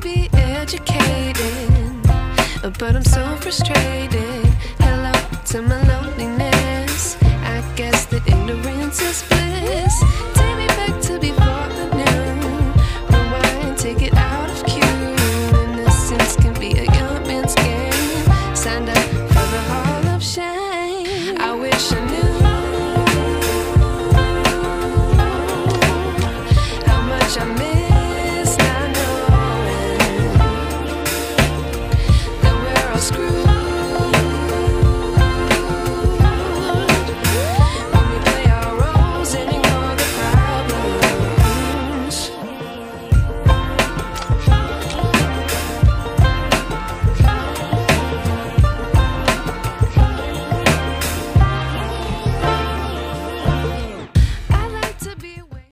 be educated, but I'm so frustrated. passion.